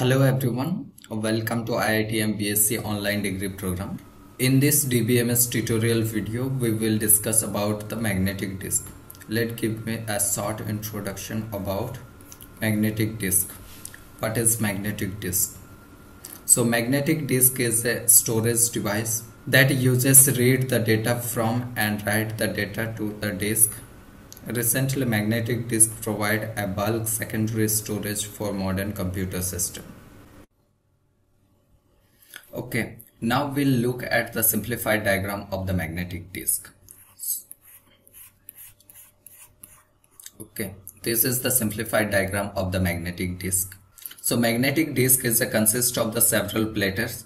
Hello everyone, welcome to IITM BSc online degree program. In this DBMS tutorial video, we will discuss about the magnetic disk. Let give me a short introduction about magnetic disk. What is magnetic disk? So magnetic disk is a storage device that uses read the data from and write the data to the disk Recently, magnetic disk provide a bulk secondary storage for modern computer system. Okay, now we'll look at the simplified diagram of the magnetic disk. Okay, this is the simplified diagram of the magnetic disk. So magnetic disk is a consist of the several platters.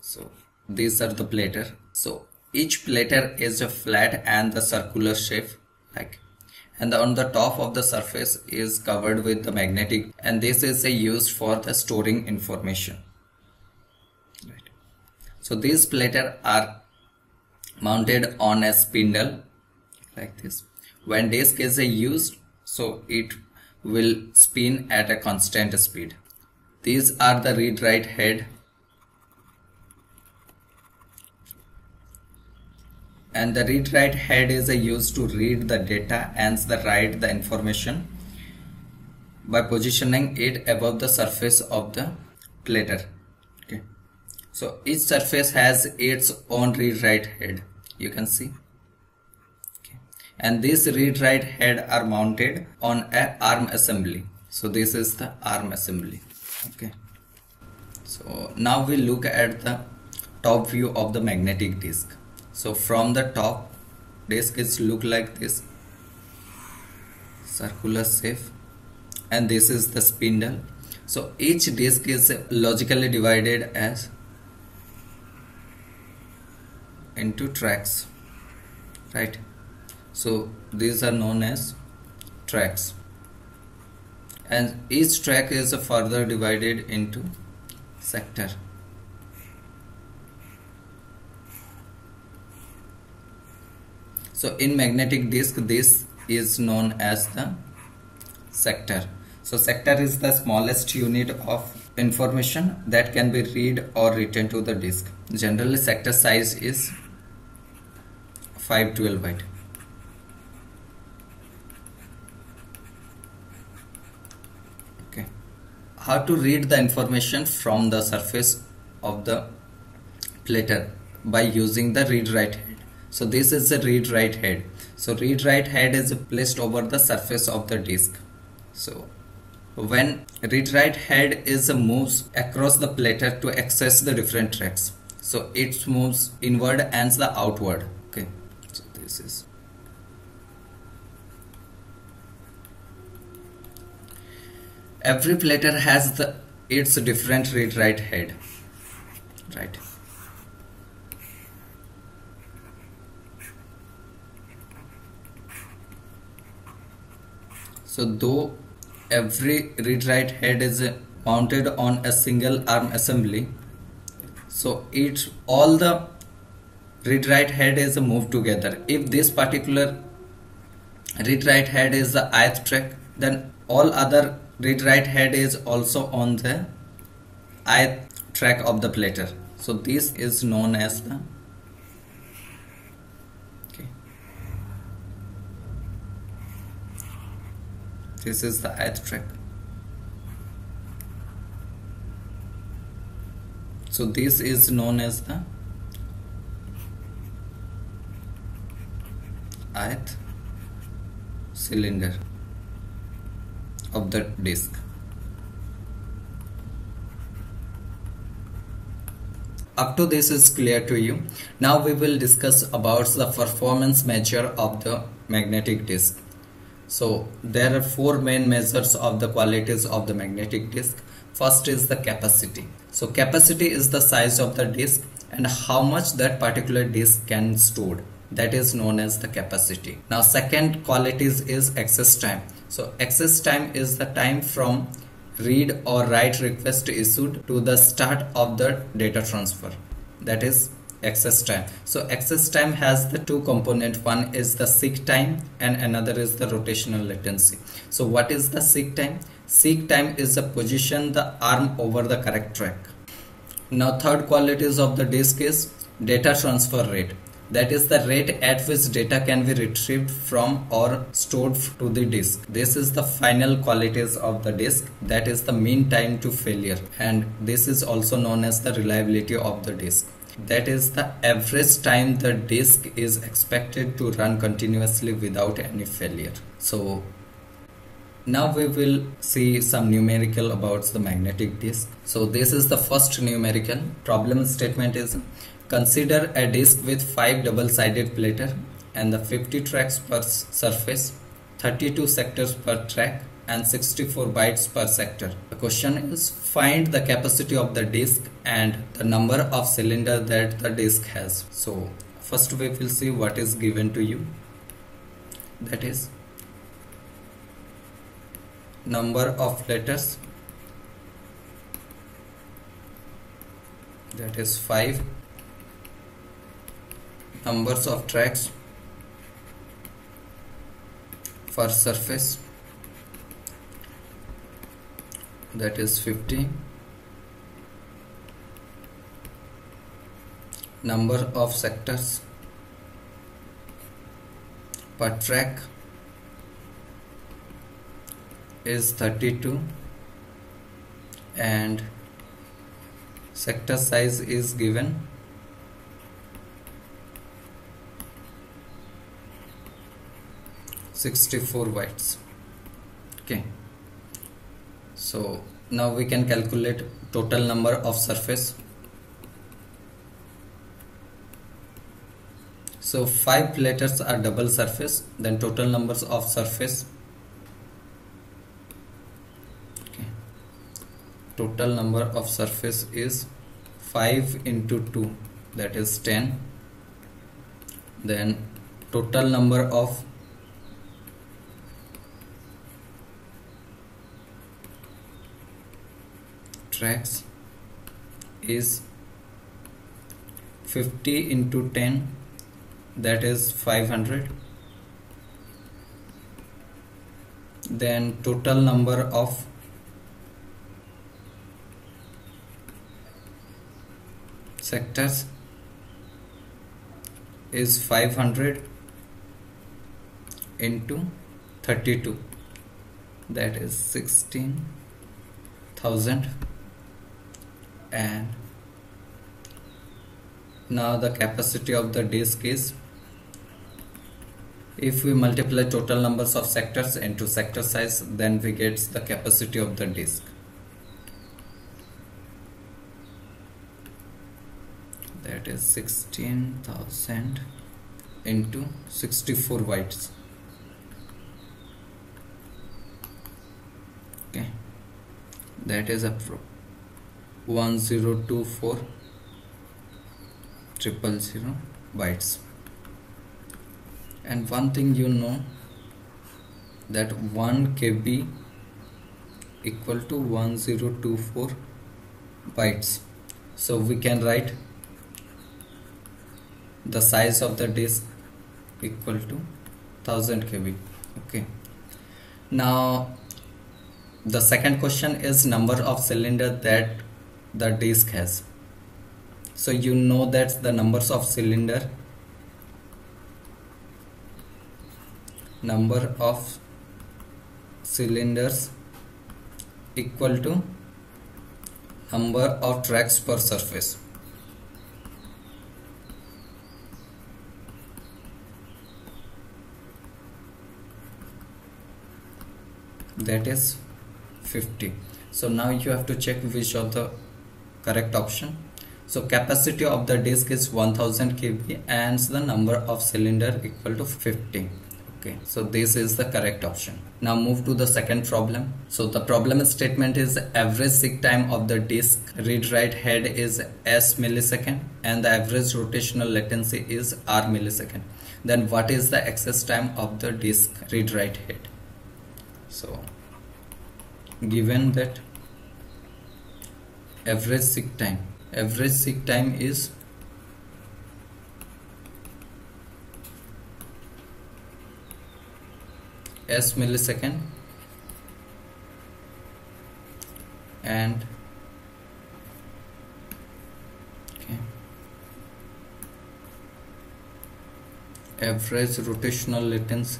So these are the platter. So each platter is a flat and the circular shape like and on the top of the surface is covered with the magnetic and this is a used for the storing information so these platter are mounted on a spindle like this. When disk is used so it will spin at a constant speed. These are the read write head and the read write head is used to read the data and the write the information by positioning it above the surface of the platter so each surface has its own read write head. You can see. Okay. and this read write head are mounted on a arm assembly. So this is the arm assembly. Okay. So now we look at the top view of the magnetic disk. So from the top disk is look like this. Circular shape. And this is the spindle. So each disk is logically divided as into tracks right? So these are known as tracks. And each track is further divided into sector. So in magnetic disk this is known as the sector. So sector is the smallest unit of information that can be read or written to the disk. Generally sector size is 512 byte. Okay. How to read the information from the surface of the platter by using the read write head. so this is the read write head. So read write head is placed over the surface of the disk. So when read write head is moves across the platter to access the different tracks. So it moves inward and the outward is every platter has the its different read write head. Right. So though every read write head is mounted on a single arm assembly, so it all the read write head is moved together. If this particular read write head is the ith track, then all other read write head is also on the ith track of the platter. So this is known as the this is the ith track so this is known as the ith cylinder of the disk up to this is clear to you now we will discuss about the performance measure of the magnetic disk so there are four main measures of the qualities of the magnetic disk. First is the capacity. So capacity is the size of the disk and how much that particular disk can store. That is known as the capacity. Now second qualities is access time. So access time is the time from read or write request issued to the start of the data transfer. That is access time so access time has the two component one is the seek time and another is the rotational latency so what is the seek time seek time is the position the arm over the correct track now third qualities of the disk is data transfer rate that is the rate at which data can be retrieved from or stored to the disk. This is the final qualities of the disk. That is the mean time to failure. And this is also known as the reliability of the disk. That is the average time the disk is expected to run continuously without any failure. So now we will see some numerical about the magnetic disk. So this is the first numerical. Problem statement is consider a disk with 5 double-sided platter and the 50 tracks per surface 32 sectors per track and 64 bytes per sector. The question is find the capacity of the disk and the number of cylinder that the disk has. So first we will see what is given to you that is number of platters that is 5 numbers of tracks for surface that is 50 number of sectors per track is 32 and sector size is given Sixty-four bytes. Okay so now we can calculate total number of surface so five platters are double surface then total numbers of surface okay. total number of surface is 5 into 2 that is 10 then total number of tracks is 50 into 10 that is 500 then total number of sectors is 500 into 32 that is 16,000 and now the capacity of the disk is if we multiply total numbers of sectors into sector size then we get the capacity of the disk. That is 16,000 into 64 bytes. Okay. That is a 1024 triple zero bytes. And one thing you know that 1 kb equal to 1024 bytes. So we can write the size of the disk equal to 1000 kb okay? Now the second question is number of cylinder that the disk has. So you know that the numbers of cylinder number of cylinders equal to number of tracks per surface. That is 50 so now you have to check which of the correct option. So capacity of the disk is 1000 kb and the number of cylinder equal to 50 okay. So this is the correct option. Now move to the second problem. So the problem statement is average seek time of the disk read write head is s millisecond and the average rotational latency is r millisecond. Then what is the access time of the disk read write head? So given that average seek time. Average seek time is s millisecond and okay. Average rotational latency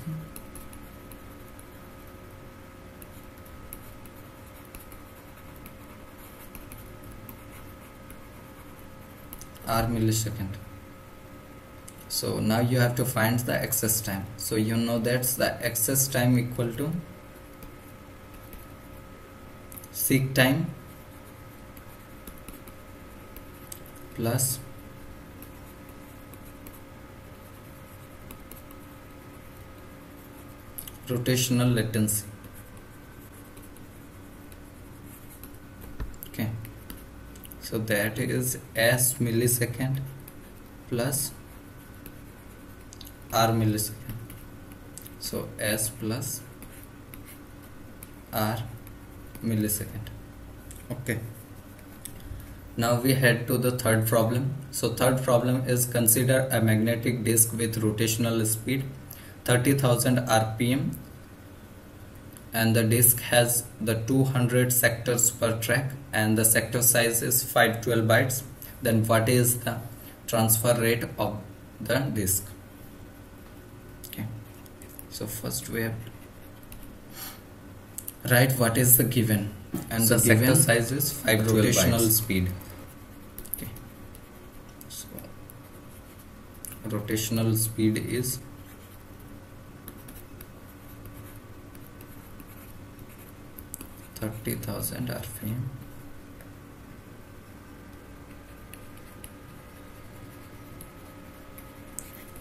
millisecond. So now you have to find the access time. So you know that's the access time equal to seek time plus rotational latency okay so that is s millisecond plus r millisecond. So s plus r millisecond. Okay. Now we head to the third problem. So third problem is consider a magnetic disk with rotational speed 30000 rpm and the disk has the 200 sectors per track and the sector size is 512 bytes. Then what is the transfer rate of the disk okay. So first we have write what is the given and so the sector size is 5 rotational bytes. speed. Okay. So rotational speed is thirty thousand RPM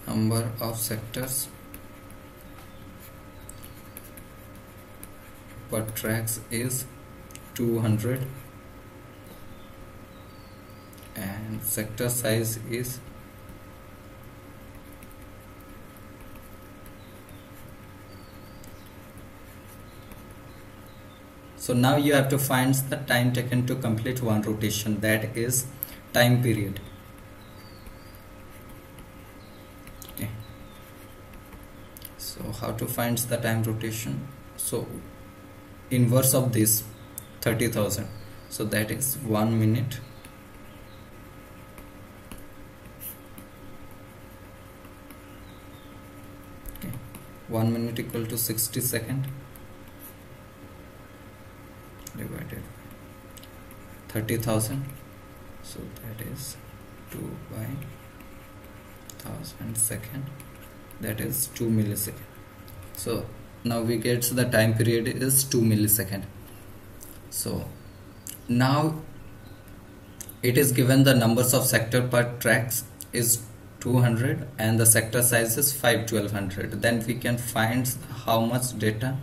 number of sectors per tracks is 200 and sector size is so now you have to find the time taken to complete one rotation. That is time period. So how to find the time rotation? So inverse of this 30,000 so that is 1 minute. Okay. 1 minute equal to 60 second divided 30,000 so that is 2 by 1000 second. That is 2 millisecond. So now we get the time period is 2 millisecond. So now it is given the numbers of sector per tracks is 200 and the sector size is 5 1200 then we can find how much data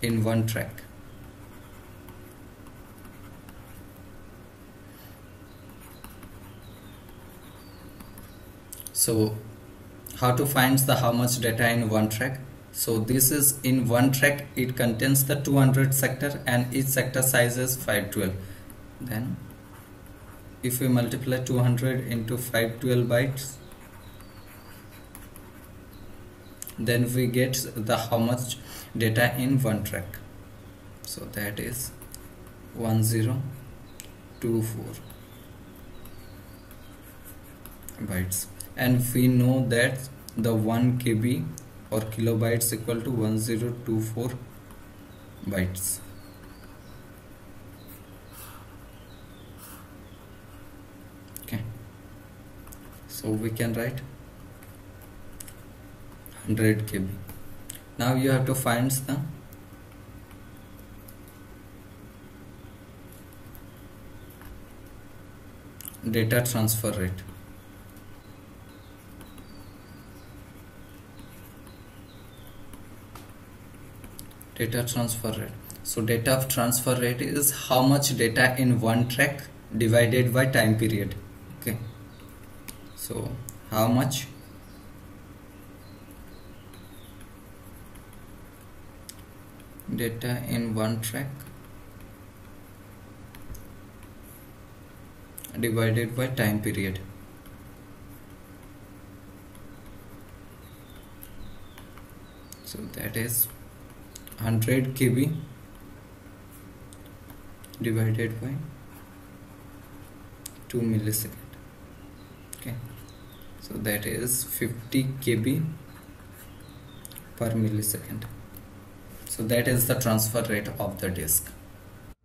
in one track so how to find the how much data in one track? So this is in one track it contains the 200 sector and each sector size is 512 then if we multiply 200 into 512 bytes then we get the how much data in one track. So that is 1024 bytes and we know that the 1 kb or kilobytes equal to 1024 bytes. Okay. So we can write 100 kb. Now you have to find the data transfer rate data transfer rate. So data transfer rate is how much data in one track divided by time period. Okay. So how much? Data in one track divided by time period. So that is 100 kb divided by 2 millisecond. Okay. So that is 50 kb per millisecond. So that is the transfer rate of the disk.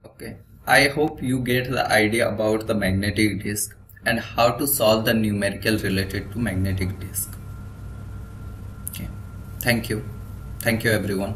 Okay. I hope you get the idea about the magnetic disk and how to solve the numerical related to magnetic disk. Okay. Thank you. Thank you everyone